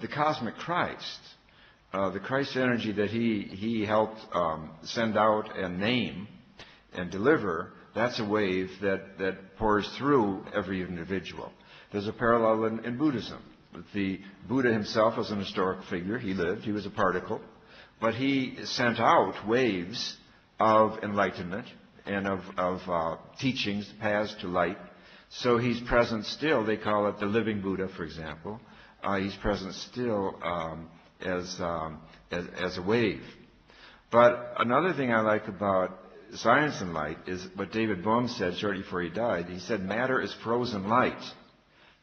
the cosmic Christ, uh, the Christ energy that he, he helped um, send out and name and deliver, that's a wave that, that pours through every individual. There's a parallel in, in Buddhism. The Buddha himself was an historic figure. He lived. He was a particle. But he sent out waves of enlightenment and of, of uh, teachings, paths to light. So he's present still. They call it the living Buddha, for example. Uh, he's present still um, as, um, as, as a wave. But another thing I like about science and light is what David Bohm said shortly before he died. He said matter is frozen light.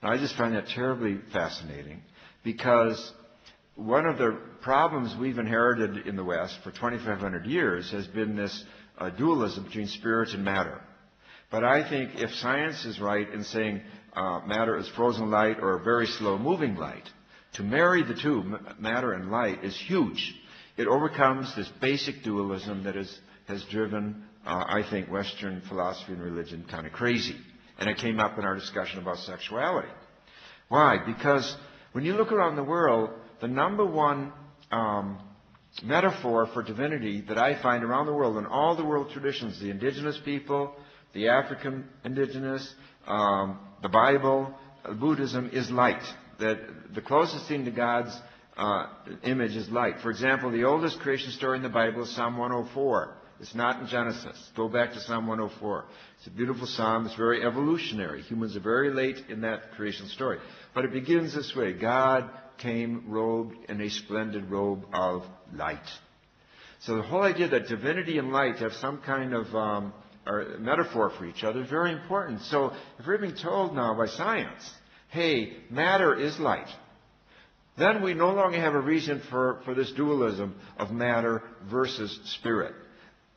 Now I just find that terribly fascinating because one of the problems we've inherited in the West for 2,500 years has been this uh, dualism between spirit and matter. But I think if science is right in saying uh, matter is frozen light or a very slow moving light, to marry the two, matter and light, is huge. It overcomes this basic dualism that is, has driven, uh, I think, Western philosophy and religion kind of crazy. And it came up in our discussion about sexuality. Why? Because when you look around the world, the number one um, metaphor for divinity that I find around the world in all the world traditions, the indigenous people, the African indigenous, um, the Bible, uh, Buddhism, is light. That the closest thing to God's uh, image is light. For example, the oldest creation story in the Bible is Psalm 104. It's not in Genesis. Go back to Psalm 104. It's a beautiful psalm. It's very evolutionary. Humans are very late in that creation story. But it begins this way. God came robed in a splendid robe of light. So the whole idea that divinity and light have some kind of um, metaphor for each other very important. So if we're being told now by science, hey, matter is light, then we no longer have a reason for, for this dualism of matter versus spirit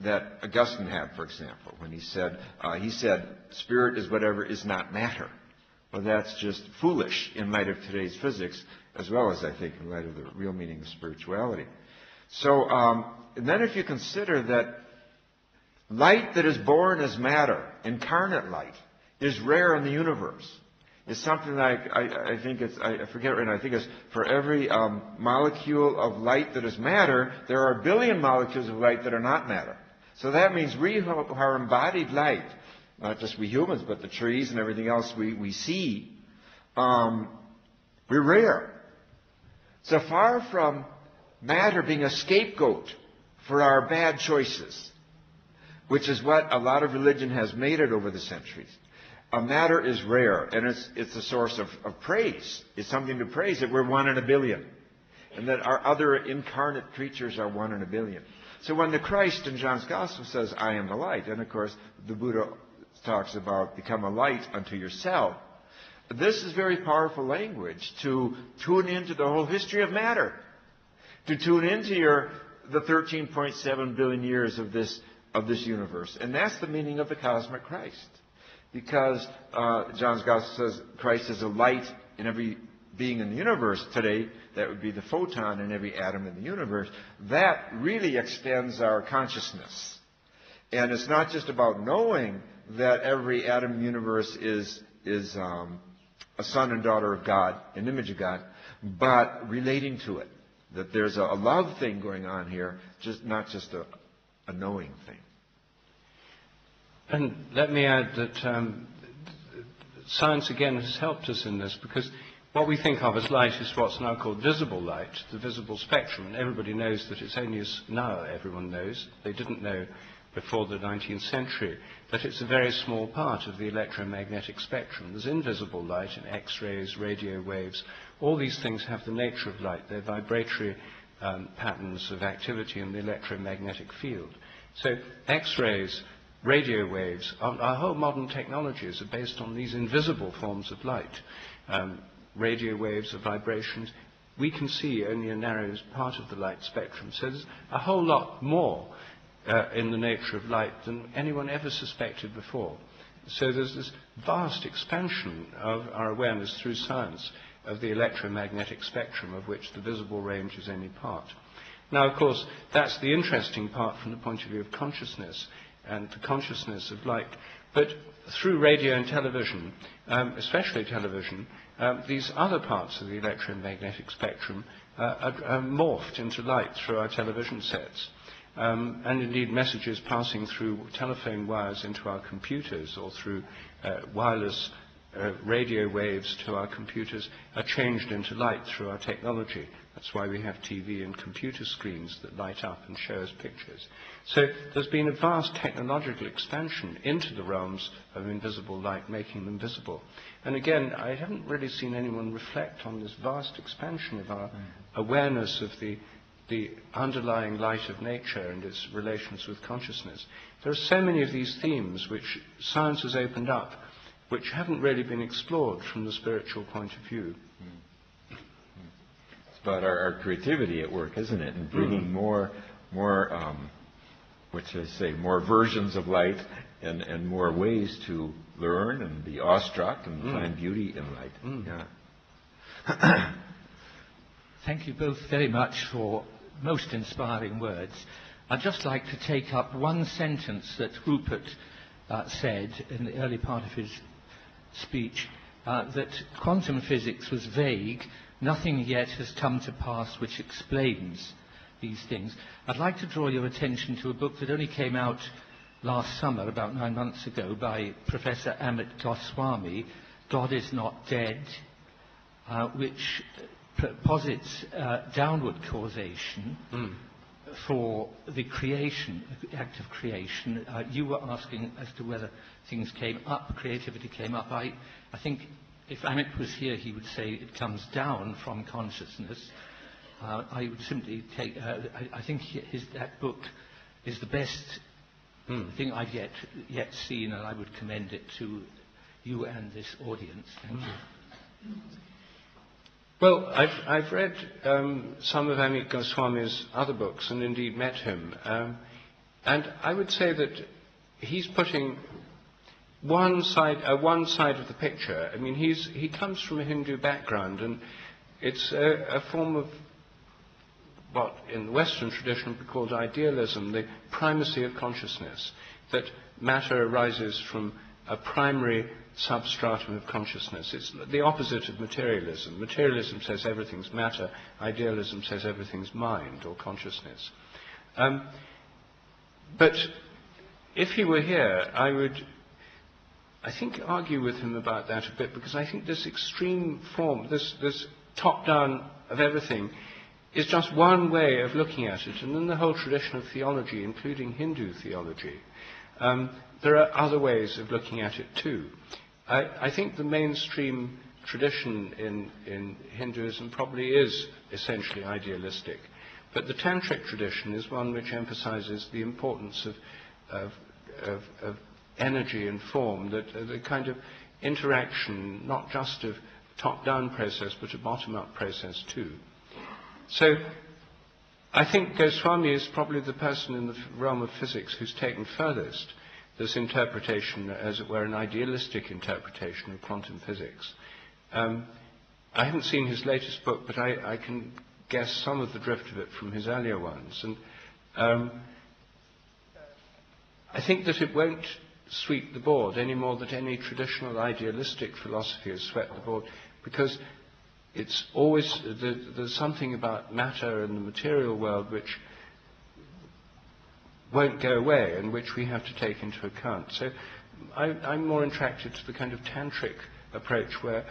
that Augustine had, for example, when he said, uh, he said, spirit is whatever is not matter. Well, that's just foolish in light of today's physics, as well as, I think, in light of the real meaning of spirituality. So, um, and then if you consider that light that is born as matter, incarnate light, is rare in the universe. It's something like, I, I think it's, I forget right now, I think it's for every um, molecule of light that is matter, there are a billion molecules of light that are not matter. So that means we are embodied light, not just we humans, but the trees and everything else we, we see, um, we're rare. So far from matter being a scapegoat for our bad choices, which is what a lot of religion has made it over the centuries. A matter is rare, and it's, it's a source of, of praise. It's something to praise that we're one in a billion, and that our other incarnate creatures are one in a billion. So when the Christ in John's Gospel says, I am the light, and of course the Buddha talks about become a light unto yourself, this is very powerful language to tune into the whole history of matter, to tune into your the 13.7 billion years of this of this universe, and that's the meaning of the cosmic Christ, because uh, John's Gospel says Christ is a light in every being in the universe today. That would be the photon in every atom in the universe. That really extends our consciousness, and it's not just about knowing that every atom universe is is um, a son and daughter of God, an image of God, but relating to it. That there's a love thing going on here, just not just a, a knowing thing. And let me add that um, science again has helped us in this because what we think of as light is what's now called visible light, the visible spectrum, and everybody knows that it's only as now everyone knows. They didn't know before the 19th century that it's a very small part of the electromagnetic spectrum. There's invisible light in X-rays, radio waves. All these things have the nature of light. They're vibratory patterns of activity in the electromagnetic field. So X-rays, radio waves, our, our, whole modern technologies are based on these invisible forms of light. Um, radio waves, of vibrations. We can see only a narrow part of the light spectrum. So there's a whole lot more uh, in the nature of light than anyone ever suspected before. So there's this vast expansion of our awareness through science of the electromagnetic spectrum of which the visible range is only part. Now, of course, that's the interesting part from the point of view of consciousness. And the consciousness of light But through radio and television, um, especially television, um, these other parts of the electromagnetic spectrum uh, are, are, morphed into light through our television sets. Um, and indeed, messages passing through telephone wires into our computers or through uh, wireless uh, radio waves to our computers are changed into light through our technology. That's why we have TV and computer screens that light up and show us pictures. So there's been a vast technological expansion into the realms of invisible light, making them visible. And again, I haven't really seen anyone reflect on this vast expansion of our mm. awareness of the, the underlying light of nature and its relations with consciousness. There are so many of these themes which science has opened up, which haven't really been explored from the spiritual point of view. Mm. It's about our, our, creativity at work, isn't it? And bringing mm. more, more um, what should I say, more versions of light and, and more ways to learn and be awestruck and mm. find beauty in light. Mm. Yeah. Thank you both very much for most inspiring words. I'd just like to take up one sentence that Rupert uh, said in the early part of his speech, uh, that quantum physics was vague, nothing yet has come to pass which explains these things. I'd like to draw your attention to a book that only came out last summer, about nine months ago, by Professor Amit Goswami, God is Not Dead, uh, which posits uh, downward causation mm. for the creation, the act of creation. Uh, you were asking as to whether things came up, creativity came up. I, I think if Amit was here, he would say it comes down from consciousness. Uh, I would simply take, uh, I, I, think his, that book is the best mm. thing I've yet, yet seen, and I would commend it to you and this audience. Thank mm. Well, I've, I've read um, some of Amit Goswami's other books and indeed met him. Um, and I would say that he's putting one side, uh, one side of the picture. I mean, he's, he comes from a Hindu background, and it's a, a form of what in the Western tradition would be called idealism, the primacy of consciousness, that matter arises from a primary substratum of consciousness. It's the opposite of materialism. Materialism says everything's matter, idealism says everything's mind or consciousness. Um, but if he were here, I would, I think, argue with him about that a bit because I think this extreme form, this, this top down of everything, is just one way of looking at it. And in the whole tradition of theology, including Hindu theology, um, there are other ways of looking at it too. I, I think the mainstream tradition in, in, Hinduism probably is essentially idealistic. But the Tantric tradition is one which emphasizes the importance of, of, of, of energy and form, that uh, the kind of interaction, not just of top-down process, but a bottom-up process too. So I think Goswami is probably the person in the realm of physics who's taken furthest this interpretation, as it were, an idealistic interpretation of quantum physics. Um, I haven't seen his latest book, but I, I, can guess some of the drift of it from his earlier ones. And um, I think that it won't sweep the board any more than any traditional idealistic philosophy has swept the board, because it's always, there's something about matter and the material world which won't go away and which we have to take into account. So I, am more attracted to the kind of tantric approach where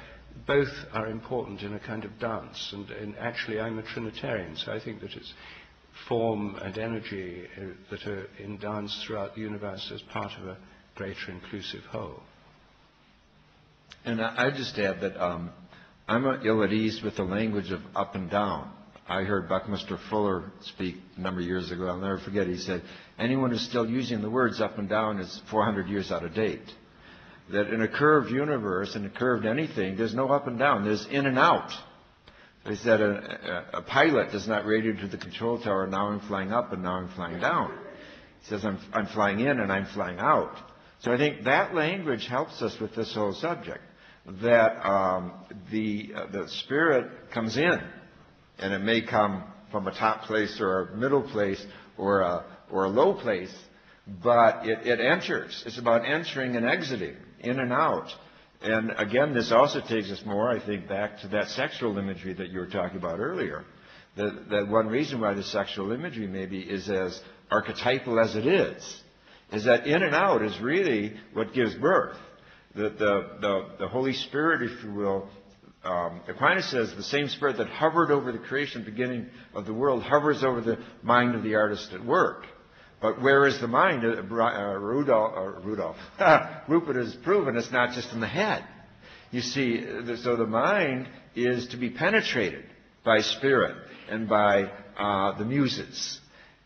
both are important in a kind of dance. And, and actually, I'm a Trinitarian, so I think that it's form and energy uh, that are in dance throughout the universe as part of a greater inclusive whole. And I, I just add that um, I'm ill at ease with the language of up and down. I heard Buckminster Fuller speak a number of years ago. I'll never forget. He said, anyone who's still using the words up and down is 400 years out of date. That in a curved universe, in a curved anything, there's no up and down. There's in and out. He said a, a, a pilot does not radio to the control tower, now I'm flying up and now I'm flying down. He says I'm, I'm flying in and I'm flying out. So I think that language helps us with this whole subject that um, the, uh, the Spirit comes in, and it may come from a top place or a middle place or a, or a low place, but it, it enters. It's about entering and exiting, in and out. And again, this also takes us more, I think, back to that sexual imagery that you were talking about earlier. That, that one reason why the sexual imagery maybe is as archetypal as it is, is that in and out is really what gives birth. The, the, the, the Holy Spirit, if you will, um, Aquinas says the same spirit that hovered over the creation beginning of the world hovers over the mind of the artist at work. But where is the mind? Uh, uh, Rudolph, uh, Rudolph. Rupert has proven it's not just in the head. You see, so the mind is to be penetrated by spirit and by uh, the muses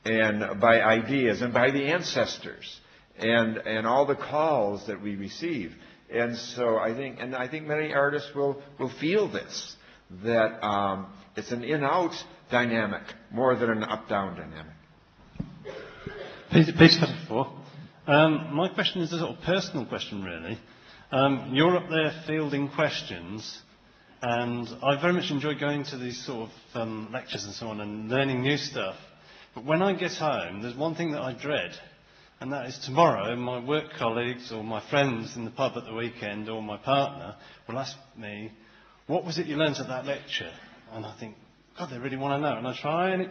and by ideas and by the ancestors and, and all the calls that we receive. And so I think, and I think many artists will, will feel this, that um, it's an in-out dynamic more than an up-down dynamic. Page 34. Um, my question is a sort of personal question, really. Um, you're up there fielding questions, and I very much enjoy going to these sort of um, lectures and so on and learning new stuff. But when I get home, there's one thing that I dread, and that is tomorrow my work colleagues or my friends in the pub at the weekend or my partner will ask me, what was it you learned at that lecture? And I think, God, they really want to know. And I try and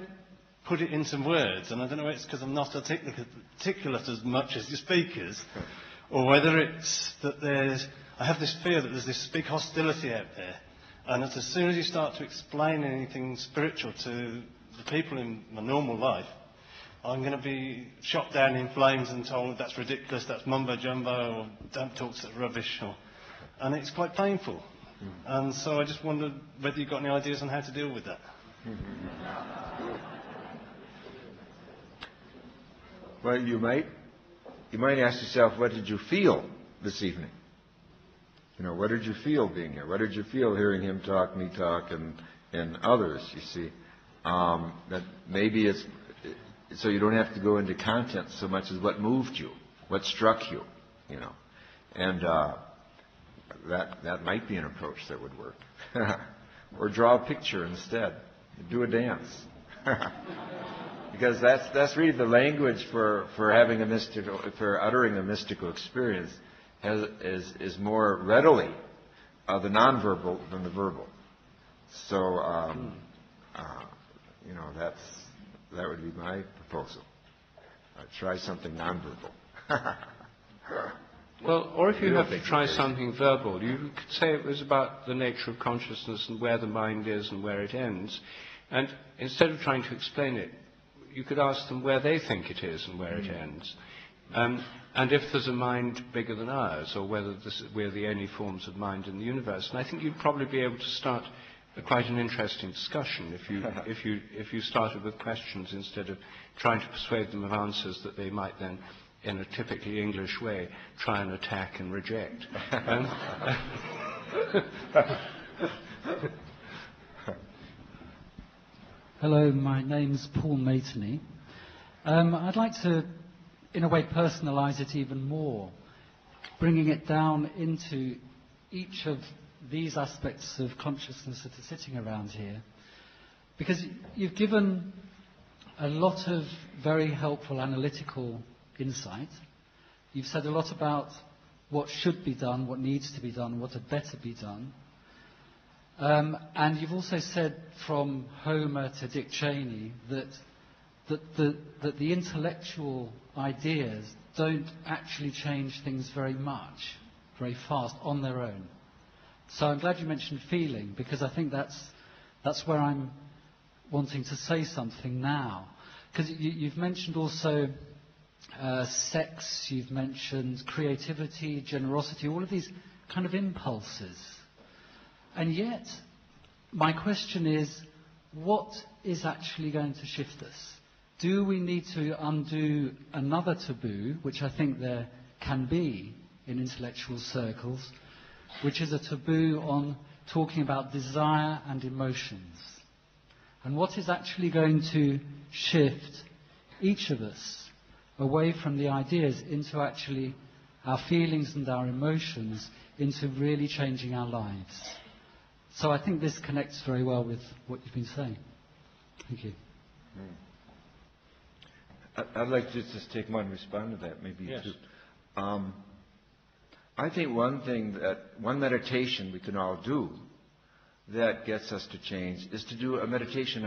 put it into words, and I don't know whether it's because I'm not articulate as much as the speakers, or whether it's that there's, I have this fear that there's this big hostility out there, and that as soon as you start to explain anything spiritual to the people in my normal life, I'm going to be shot down in flames and told that's ridiculous, that's mumbo jumbo, or don't talk such rubbish, or, and it's quite painful. Mm. And so I just wondered whether you've got any ideas on how to deal with that. Well, you might, you might ask yourself, what did you feel this evening? You know, what did you feel being here? What did you feel hearing him talk, me talk, and, and others, you see? Um, that maybe it's so you don't have to go into content so much as what moved you, what struck you, you know. And uh, that, that might be an approach that would work. or draw a picture instead. Do a dance. because that's, that's really the language for, for having a mystical, for uttering a mystical experience has, is, is more readily uh, the nonverbal than the verbal. So, um, uh, you know, that's, that would be my proposal. Try something nonverbal. well, or if you have to try something verbal, you could say it was about the nature of consciousness and where the mind is and where it ends. And instead of trying to explain it, you could ask them where they think it is and where mm. it ends. Um, and if there's a mind bigger than ours, or whether this, we're the only forms of mind in the universe. And I think you'd probably be able to start quite an interesting discussion if you, if, you, if you started with questions instead of trying to persuade them of answers that they might then, in a typically English way, try and attack and reject. Um, Hello, my name's Paul Mateny. Um, I'd like to, in a way, personalize it even more, bringing it down into each of these aspects of consciousness that are sitting around here. Because you've given a lot of very helpful analytical insight. You've said a lot about what should be done, what needs to be done, what had better be done. Um, and you've also said from Homer to Dick Cheney that, that, the, that the intellectual ideas don't actually change things very much, very fast, on their own. So I'm glad you mentioned feeling, because I think that's, that's where I'm wanting to say something now. Because you, have mentioned also uh, sex, you've mentioned creativity, generosity, all of these kind of impulses. And yet, my question is, what is actually going to shift us? Do we need to undo another taboo, which I think there can be in intellectual circles, which is a taboo on talking about desire and emotions? And what is actually going to shift each of us away from the ideas into actually our feelings and our emotions into really changing our lives? So I think this connects very well with what you've been saying. Thank you. I- I'd like to just take one and respond to that, maybe Yes. two. Um, I think one thing that, one meditation we can all do that gets us to change is to do a meditation